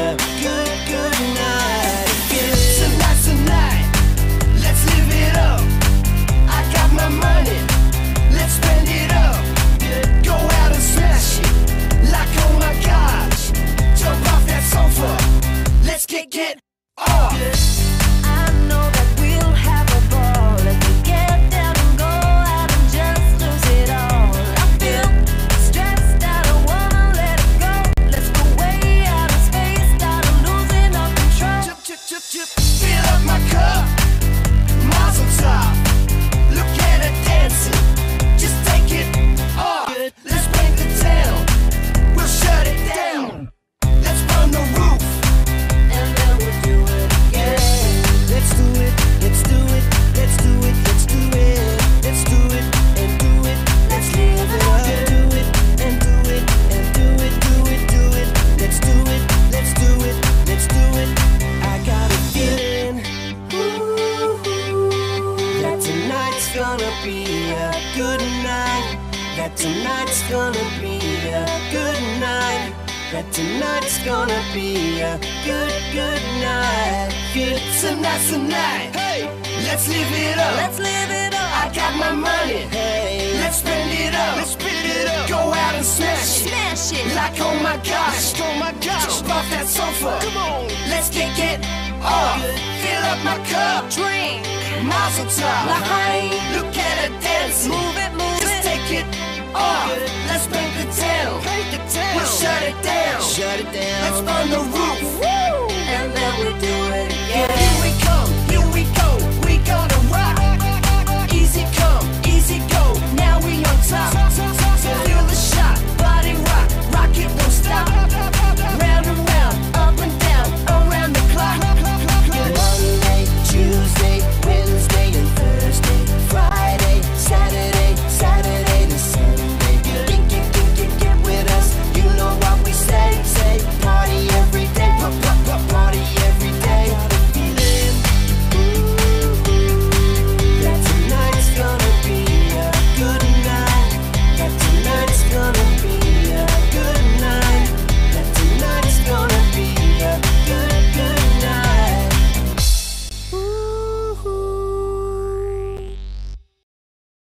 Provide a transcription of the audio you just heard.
A good, good gonna be a good night. That tonight's gonna be a good night. That tonight's gonna be a good, good night. Tonight's the night. Hey, let's live it up. Let's live it up. I got my money. Hey, let's spend it up. Let's spend it up. Go out and smash it. Smash it. Like oh my gosh, Like, oh my gosh. Jump off that sofa. Come on, let's get get off. Fill up my cup. Drink. Mazel tov. L'chaim. Look at her dancing. Move it, move Just it. take it off. Let's paint the town. Paint the town. We'll shut it down. Shut it down. Let's burn the roof.